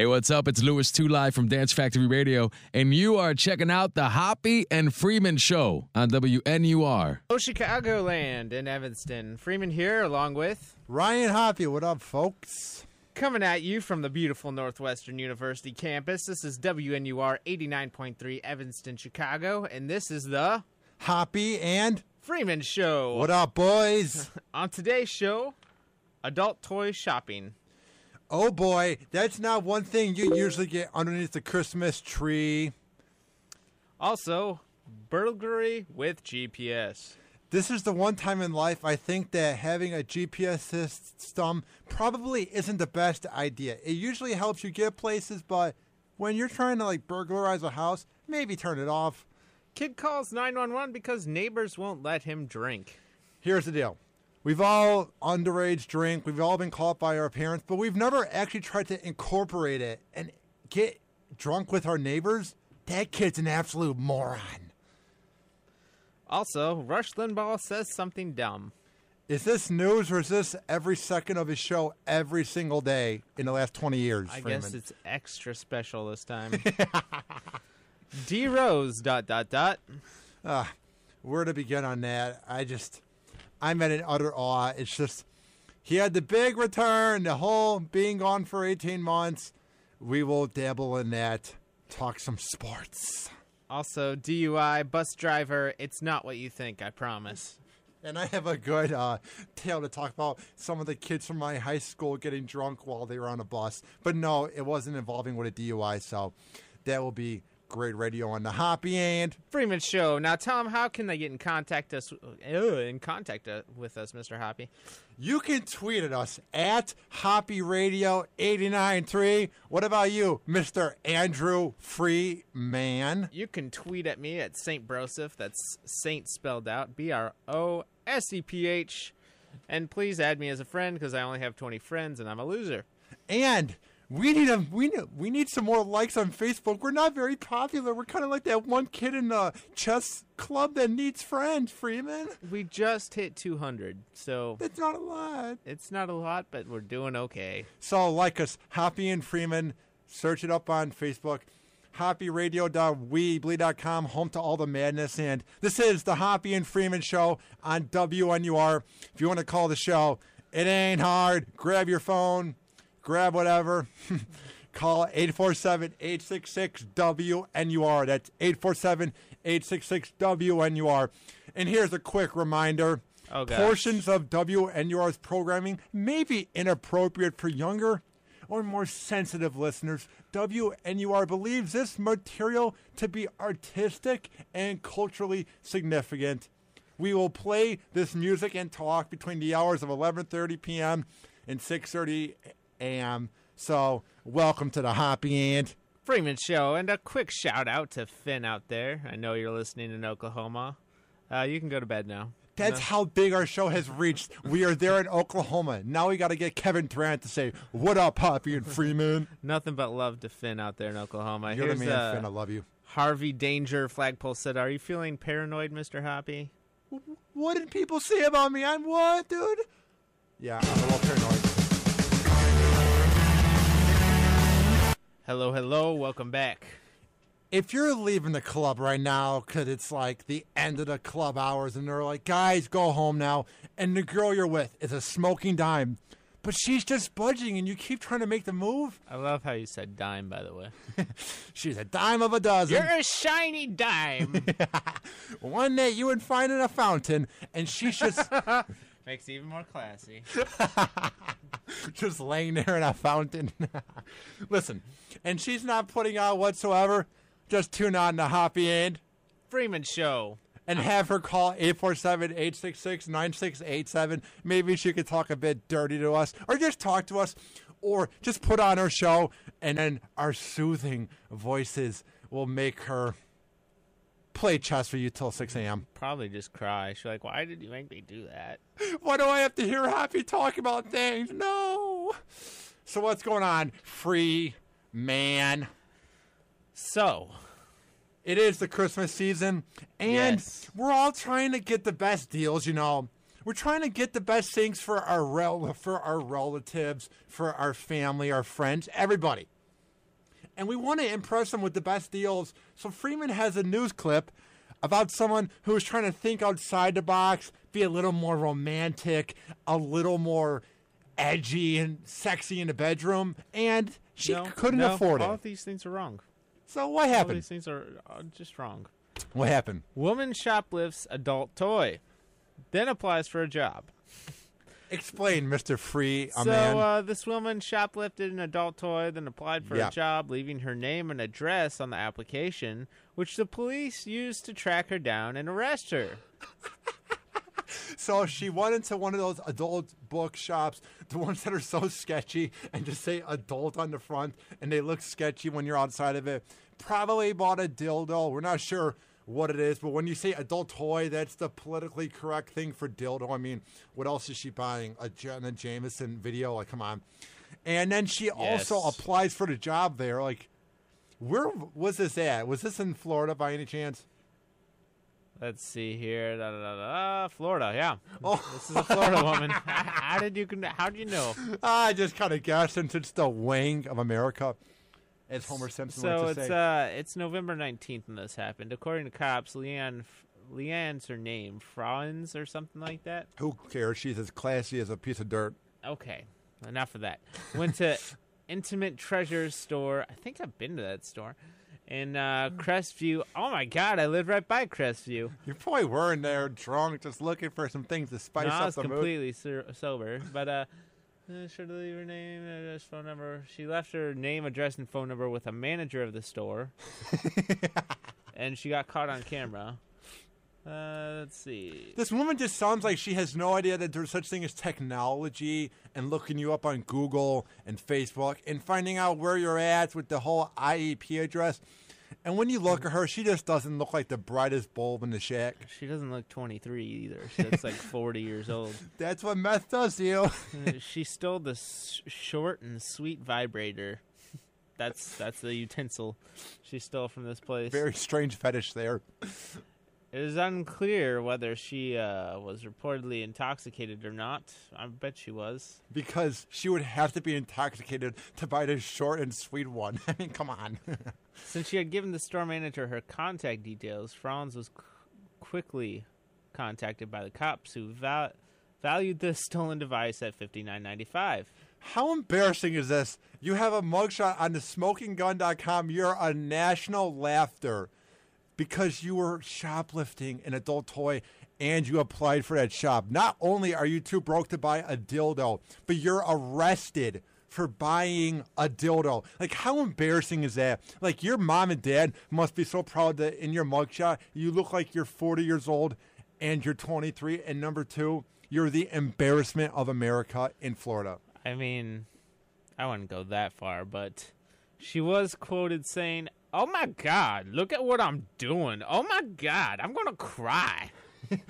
Hey, what's up? It's Lewis 2 Live from Dance Factory Radio, and you are checking out the Hoppe and Freeman Show on WNUR. Oh, Chicagoland in Evanston. Freeman here, along with Ryan Hoppe. What up, folks? coming at you from the beautiful Northwestern University campus. This is WNUR 89.3 Evanston, Chicago, and this is the Hoppe and Freeman Show. what up, boys? On today's show, adult toy shopping. Oh boy, that's not one thing you usually get underneath the Christmas tree. Also, burglary with GPS. This is the one time in life I think that having a GPS system probably isn't the best idea. It usually helps you get places, but when you're trying to like burglarize a house, maybe turn it off. Kid calls 911 because neighbors won't let him drink. Here's the deal. We've all underage drink. We've all been caught by our parents, but we've never actually tried to incorporate it and get drunk with our neighbors. That kid's an absolute moron. Also, Rush Limbaugh says something dumb. Is this news or is this every second of his show every single day in the last 20 years? I Freeman? guess it's extra special this time. D Rose dot dot dot. Ah, where to begin on that. I just, I'm at an utter awe. It's just, he had the big return, the whole being gone for 18 months. We will dabble in that, talk some sports. Also, DUI bus driver. It's not what you think. I promise. And I have a good uh, tale to talk about some of the kids from my high school getting drunk while they were on a bus. But no, it wasn't involving with a DUI, so that will be great radio on the Hoppe and Freeman Show. Now, Tom, how can they get in contact us? Uh, in contact uh, with us, Mr. Hoppe? You can tweet at us at Hoppe Radio 893. What about you, Mr. Andrew Freeman? You can tweet at me at Saint Broseph. That's Saint spelled out B R O S E P H. And please add me as a friend because I only have 20 friends and I'm a loser. And we need a we need, we need some more likes on Facebook. We're not very popular. We're kind of like that one kid in the chess club that needs friends, Freeman. We just hit 200, so it's not a lot. it's not a lot, but we're doing okay. So like us, Happy and Freeman. Search it up on Facebook. HoppeRadio.weebly.com, home to all the madness. And this is the Hoppe and Freeman Show on WNUR. If you want to call the show, it ain't hard. Grab your phone, grab whatever. call 847 866 WNUR. That's 847 866 WNUR. And here's a quick reminder. Oh. Portions of WNUR's programming may be inappropriate for younger or more sensitive listeners. WNUR believes this material to be artistic and culturally significant. We will play this music and talk between the hours of 11:30 p.m. and 6:30 a.m. So, welcome to the Hoppe and Freeman Show, and a quick shout out to Finn out there. I know you're listening in Oklahoma. Uh, you can go to bed now. That's how big our show has reached. We are there in Oklahoma. Now we got to get Kevin Durant to say, "What up, Hoppe and Freeman?" Nothing but love to Finn out there in Oklahoma. You're Here's the man, uh, Finn. I love you. Harvey Danger flagpole said, "Are you feeling paranoid, Mr. Hoppe?" What did people say about me? I'm what, dude? Yeah, I'm a little paranoid. Hello, hello, welcome back. If you're leaving the club right now because it's like the end of the club hours and they're like, guys, go home now, and the girl you're with is a smoking dime, but she's just budging and you keep trying to make the move, I love how you said dime, by the way. she's a dime of a dozen. You're a shiny dime. One day you would find in a fountain and she's just Makes it even more classy. Just laying there in a fountain. Listen, and she's not putting out whatsoever. Just tune on the Hoppe End. Freeman Show. and have her call 847-866-9687. Maybe she could talk a bit dirty to us or just talk to us or just put on her show and then our soothing voices will make her play chess for you till 6 a.m. Probably just cry. She's like, why did you make me do that? Why do I have to hear Happy talk about things? No. So what's going on? Free man. So, It is the Christmas season, and Yes. we're all trying to get the best deals. You know, we're trying to get the best things for our rel- for our relatives, for our family, our friends, everybody. and we want to impress them with the best deals. So Freeman has a news clip about someone who is trying to think outside the box, be a little more romantic, a little more edgy and sexy in the bedroom, and she No, couldn't no, afford All it. of these things are wrong. So what All happened? these things are just wrong. What happened? Woman shoplifts adult toy, then applies for a job. Explain, Mister Free, so uh, this woman shoplifted an adult toy, then applied for Yeah. a job, leaving her name and address on the application, which the police used to track her down and arrest her. So she went into one of those adult bookshops, the ones that are so sketchy and just say adult on the front and they look sketchy when you're outside of it. Probably bought a dildo. We're not sure what it is, but when you say adult toy, that's the politically correct thing for dildo. I mean, what else is she buying? A Jenna Jameson video? Like, come on. And then she also applies for the job there. Like, where was this at? Was this in Florida by any chance? Let's see here, da, da, da, da, Florida. Yeah, Oh. this is a Florida woman. how did you? How did you know? I just kind of guessed since it's the wing of America, as Homer Simpson So likes to it's say. uh, it's November nineteenth when this happened. According to cops, Leanne, Leanne's her name, Franz or something like that. Who cares? She's as classy as a piece of dirt. Okay, enough of that. Went to Intimate Treasures store. I think I've been to that store. In uh, Crestview. Oh my God, I lived right by Crestview. You probably were in there drunk, just looking for some things to spice no, I up was the mood. completely so- sober. But uh, uh, should I leave her name, address, phone number? She left her name, address, and phone number with a manager of the store, and she got caught on camera. Uh, let's see. This woman just sounds like she has no idea that there's such thing as technology and looking you up on Google and Facebook and finding out where you're at with the whole IEP address. And when you look at her, she just doesn't look like the brightest bulb in the shack. She doesn't look 23 either. She looks like 40 years old. That's what meth does to you. Uh, she stole the s- short and sweet vibrator. That's that's the utensil she stole from this place. Very strange fetish there. It is unclear whether she uh, was reportedly intoxicated or not. I bet she was. Because she would have to be intoxicated to buy this short and sweet one. I mean, come on. Since she had given the store manager her contact details, Franz was qu- quickly contacted by the cops, who val- valued the stolen device at fifty nine ninety five. How embarrassing is this? You have a mugshot on the smokinggun.com. You're a national laughter because you were shoplifting an adult toy and you applied for that shop. Not only are you too broke to buy a dildo, but you're arrested for buying a dildo. Like, how embarrassing is that? Like, your mom and dad must be so proud that in your mugshot, you look like you're 40 years old and you're 23. And number two, you're the embarrassment of America in Florida. I mean, I wouldn't go that far, but she was quoted saying, "Oh my God, look at what I'm doing! Oh my God, I'm gonna cry."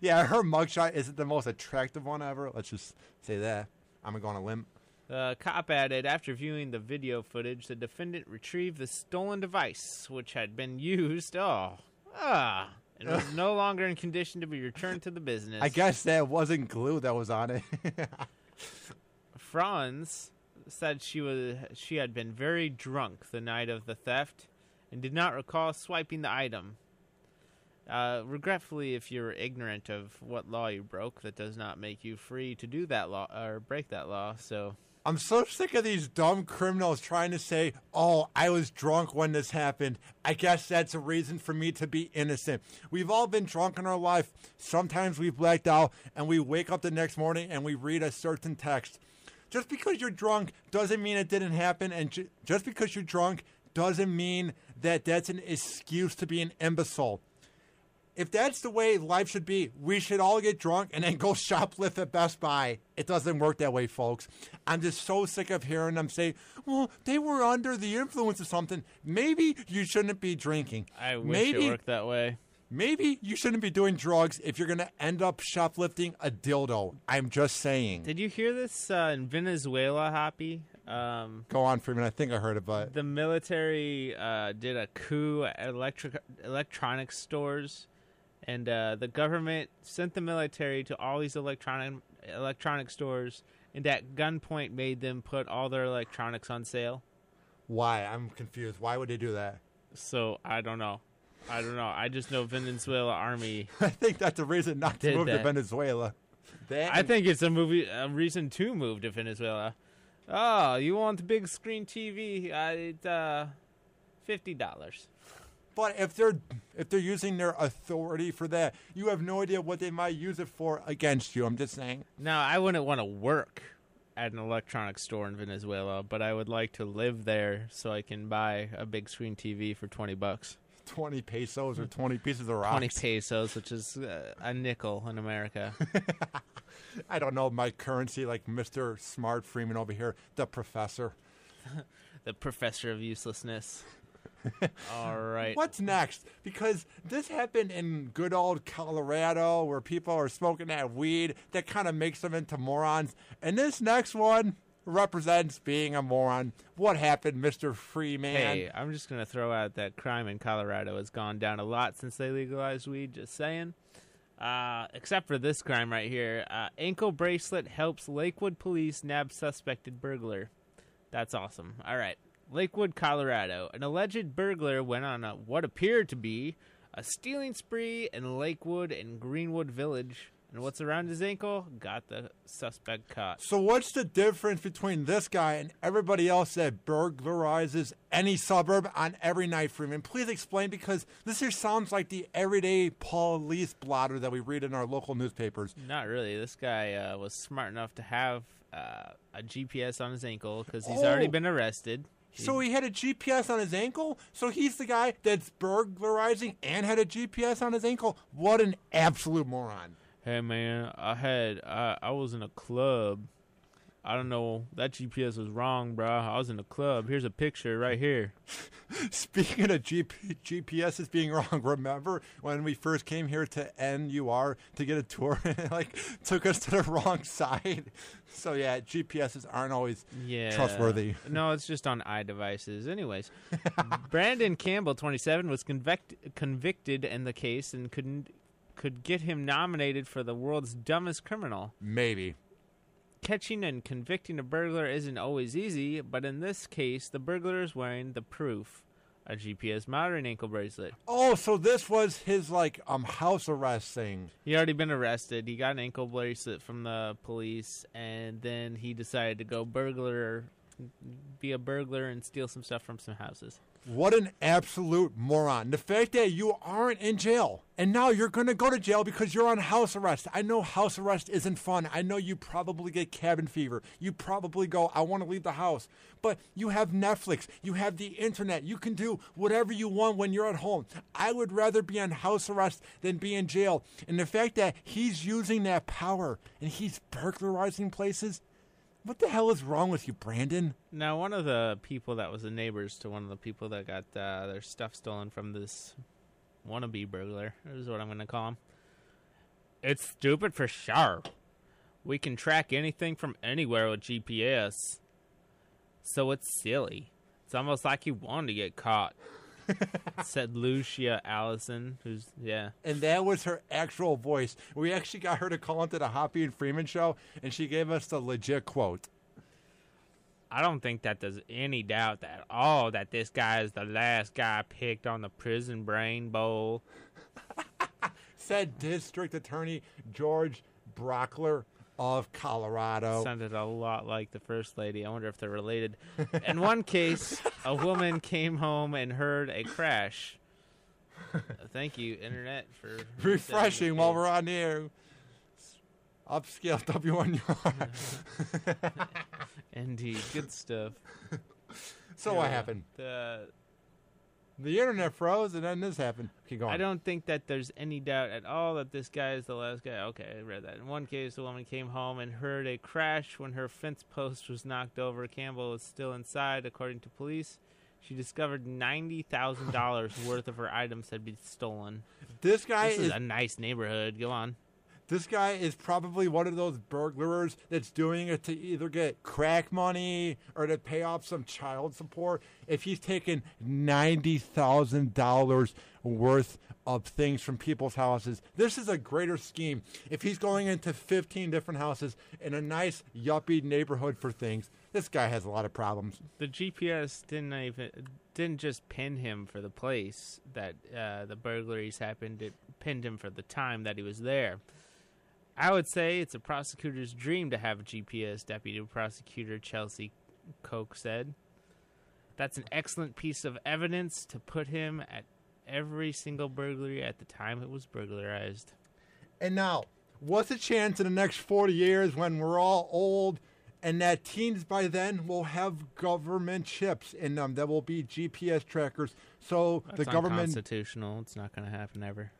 Yeah, her mugshot isn't the most attractive one ever. Let's just say that. I'm going to limp. The cop added, after viewing the video footage, the defendant retrieved the stolen device, which had been used. Oh, ah, and was no longer in condition to be returned to the business. I guess that wasn't glue that was on it. Franz said she was she had been very drunk the night of the theft and did not recall swiping the item. Uh, regretfully, if you're ignorant of what law you broke, that does not make you free to do that law or break that law. So I'm so sick of these dumb criminals trying to say, oh, I was drunk when this happened. I guess that's a reason for me to be innocent. We've all been drunk in our life. Sometimes we've blacked out and we wake up the next morning and we read a certain text. Just because you're drunk doesn't mean it didn't happen. And ju- just because you're drunk doesn't mean that that's an excuse to be an imbecile. If that's the way life should be, we should all get drunk and then go shoplift at Best Buy. It doesn't work that way, folks. I'm just so sick of hearing them say, well, they were under the influence of something. Maybe you shouldn't be drinking. I wish maybe, it worked that way. Maybe you shouldn't be doing drugs if you're going to end up shoplifting a dildo. I'm just saying. Did you hear this uh, in Venezuela, Hoppe? Um, Go on, Freeman. I think I heard about it. the military uh, did a coup at electric electronics stores, and uh, the government sent the military to all these electronic electronic stores, and at gunpoint made them put all their electronics on sale. Why? I'm confused. Why would they do that? So I don't know. I don't know. I just know Venezuela army. I think that's a reason not to Did move to that. Venezuela. That I think it's a movie, a reason to move to Venezuela. Oh, you want the big screen TV? Uh, it's uh, fifty dollars. But if they're if they're using their authority for that, you have no idea what they might use it for against you. I'm just saying. Now, I wouldn't want to work at an electronics store in Venezuela, but I would like to live there so I can buy a big screen TV for twenty bucks, Twenty pesos or twenty pieces of rock. twenty pesos, which is uh, a nickel in America. I don't know my currency like Mr. Smart Freeman over here, the professor. the professor of uselessness. All right. What's next? Because this happened in good old Colorado where people are smoking that weed that kind of makes them into morons. And this next one represents being a moron. What happened, Mr. Freeman? Hey, I'm just gonna throw out that crime in Colorado has gone down a lot since they legalized weed. Just saying. Uh, except for this crime right here, uh, ankle bracelet helps Lakewood police nab suspected burglar. That's awesome. All right, Lakewood, Colorado. An alleged burglar went on a, what appeared to be a stealing spree in Lakewood and Greenwood Village, and what's around his ankle got the suspect caught. So what's the difference between this guy and everybody else that burglarizes any suburb on every night, Freeman? Please explain because this here sounds like the everyday police blotter that we read in our local newspapers. Not really. This guy uh, was smart enough to have uh, a GPS on his ankle because he's Oh. already been arrested. So he had a GPS on his ankle? So he's the guy that's burglarizing and had a GPS on his ankle? What an absolute moron. Hey man, I had I, I was in a club. I don't know that GPS was wrong, bro. I was in a club. Here's a picture right here. Speaking of GP, GPS is being wrong, remember when we first came here to NUR to get a tour and it, like took us to the wrong side? So yeah, GPSs aren't always Yeah, trustworthy. No, it's just on iDevices. Anyways, Brandon Campbell, 27, was convict, convicted in the case and couldn't could get him nominated for the world's dumbest criminal. Maybe. Catching and convicting a burglar isn't always easy, but in this case, the burglar is wearing the proof a GPS monitoring ankle bracelet. Oh, so this was his like um house arrest thing. He already been arrested. He got an ankle bracelet from the police, and then he decided to go burglar, be a burglar, and steal some stuff from some houses. What an absolute moron. The fact that you aren't in jail and now you're going to go to jail because you're on house arrest. I know house arrest isn't fun. I know you probably get cabin fever. You probably go, I want to leave the house. But you have Netflix, you have the internet. You can do whatever you want when you're at home. I would rather be on house arrest than be in jail. And the fact that he's using that power and he's burglarizing places. What the hell is wrong with you, Brandon? Now, one of the people that was the neighbors to one of the people that got uh, their stuff stolen from this wannabe burglar is what I'm going to call him. It's stupid for sure. We can track anything from anywhere with GPS. So it's silly. It's almost like you wanted to get caught. said Lucia Allison, who's, yeah. and that was her actual voice. We actually got her to call into the Hoppe and Freeman show, and she gave us the legit quote. I don't think that there's any doubt that all that this guy is the last guy picked on the prison brain bowl. Said District Attorney George Brauchler of Colorado. Sounded a lot like the first lady. I wonder if they're related. In one case, a woman came home and heard a crash. Thank you, internet, for Refreshing while we're on air. Upscale WNUR. Indeed, good stuff. so what happened? The, The internet froze, and then this happened. Keep going. I don't think that there's any doubt at all that this guy is the last guy. Okay, I read that. In one case, the woman came home and heard a crash when her fence post was knocked over. Campbell was still inside, according to police. She discovered ninety thousand dollars worth of her items had been stolen. This guy This is is a nice neighborhood. Go on. This guy is probably one of those burglars that's doing it to either get crack money or to pay off some child support. If he's taking $90,000 worth of things from people's houses, this is a greater scheme. If he's going into 15 different houses in a nice, yuppie neighborhood for things, this guy has a lot of problems. The GPS didn't even didn't just pin him for the place that uh, the burglaries happened. It pinned him for the time that he was there. I would say it's a prosecutor's dream to have a GPS. Deputy Prosecutor Chelsea Koch said. That's an excellent piece of evidence to put him at every single burglary at the time it was burglarized. And now, what's the chance in the next 40 years when we're all old and that teens by then will have government chips in them that will be GPS trackers? So That's the government. unconstitutional. It's not going to happen ever.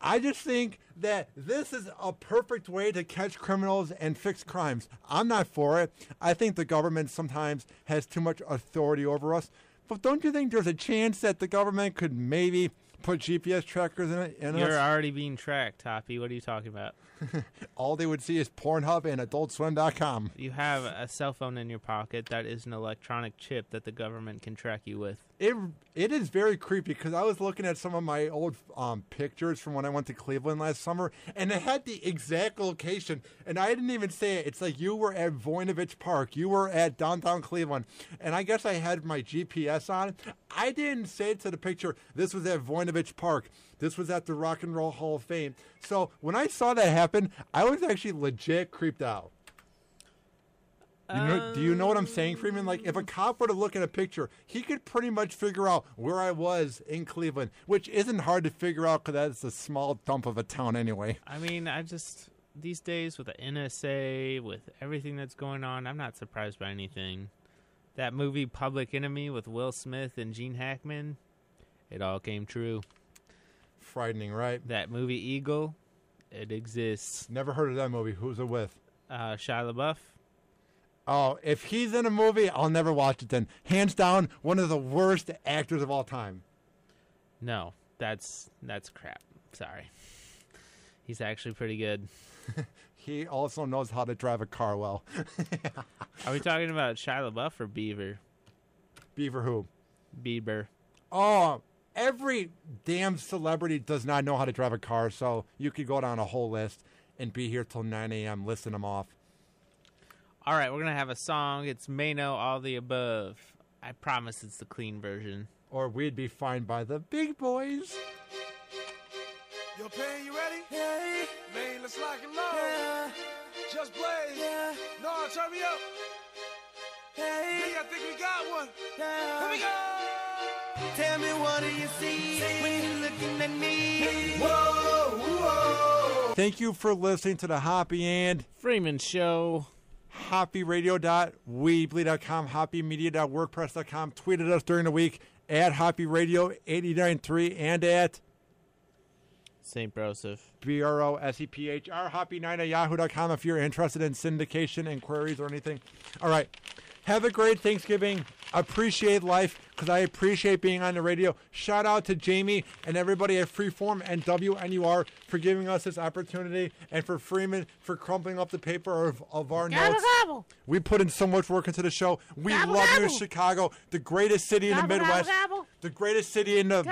I just think that this is a perfect way to catch criminals and fix crimes. I'm not for it. I think the government sometimes has too much authority over us. But don't you think there's a chance that the government could maybe put GPS trackers in it? In You're us? already being tracked, Toppy. What are you talking about? All they would see is Pornhub and AdultSwim.com. You have a cell phone in your pocket that is an electronic chip that the government can track you with. It it is very creepy because I was looking at some of my old um, pictures from when I went to Cleveland last summer, and it had the exact location, and I didn't even say it. It's like you were at Voinovich Park, you were at downtown Cleveland, and I guess I had my GPS on. I didn't say to the picture this was at Voinovich Park. This was at the Rock and Roll Hall of Fame. So when I saw that happen, I was actually legit creeped out. You know, do you know what I'm saying, Freeman? Like, if a cop were to look at a picture, he could pretty much figure out where I was in Cleveland, which isn't hard to figure out because that's a small dump of a town anyway. I mean, I just these days with the NSA, with everything that's going on, I'm not surprised by anything. That movie Public Enemy with Will Smith and Gene Hackman, it all came true. Frightening, right? That movie Eagle, it exists. Never heard of that movie. Who's it with? Uh, Shia LaBeouf. Oh, if he's in a movie, I'll never watch it then. Hands down, one of the worst actors of all time. No, that's that's crap. Sorry. He's actually pretty good. He also knows how to drive a car well. Are we talking about Shia LaBeouf or Beaver? Beaver who? Bieber. Oh, every damn celebrity does not know how to drive a car, so you could go down a whole list and be here till 9 a.m. listing them off. All right, we're gonna have a song. It's Maino, all the above. I promise it's the clean version. Or we'd be fined by the big boys. Yo, Pan, you ready? Yeah. Man, let's lock and load. Yeah. Just blaze. Yeah. No, turn me up. Hey. I think we got one. Yeah. Here we go. Tell me what do you see when you're looking at me? Whoa, whoa. Thank you for listening to the Hoppe and Freeman Show. hopperadio.weebly.com, hoppemedia.wordpress.com. Tweeted us during the week at hopperadio893 and at St. Broseph. B R O S E P H R hoppe9 at yahoo.com if you're interested in syndication inquiries or anything. All right. Have a great Thanksgiving. Appreciate life because I appreciate being on the radio. Shout out to Jamie and everybody at Freeform and WNUR for giving us this opportunity and for Freeman for crumpling up the paper of, of our Gobble, notes. gobble. We put in so much work into the show. We Gobble, love you, gobble. Chicago, the greatest city in the Midwest, the greatest city in the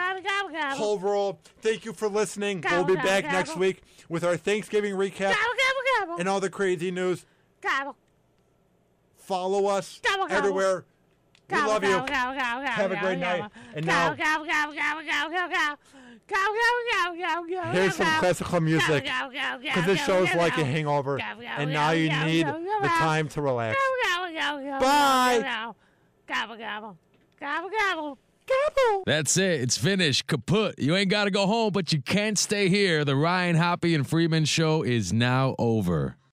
whole world. Thank you for listening. We'll be back next week with our Thanksgiving recap and all the crazy news. Gobble. Follow us Gobble, gobble. everywhere. We Gobble, love you. gobble, gobble, gobble, Have a gobble, great night. And Gobble, now- gobble, gobble, gobble, gobble, gobble, gobble. Gobble, gobble, gobble, gobble, Here's some gobble. classical music Gobble, gobble, because this gobble, show's like a hangover, Gobble, gobble, and now you gobble, need gobble, the time to relax. Gobble, gobble, gobble, Bye. gobble, Gobble, gobble. Gobble, gobble. Gobble. That's it. It's finished. Kaput. You ain't got to go home, but you can't stay here. The Ryan Hoppe and Freeman show is now over.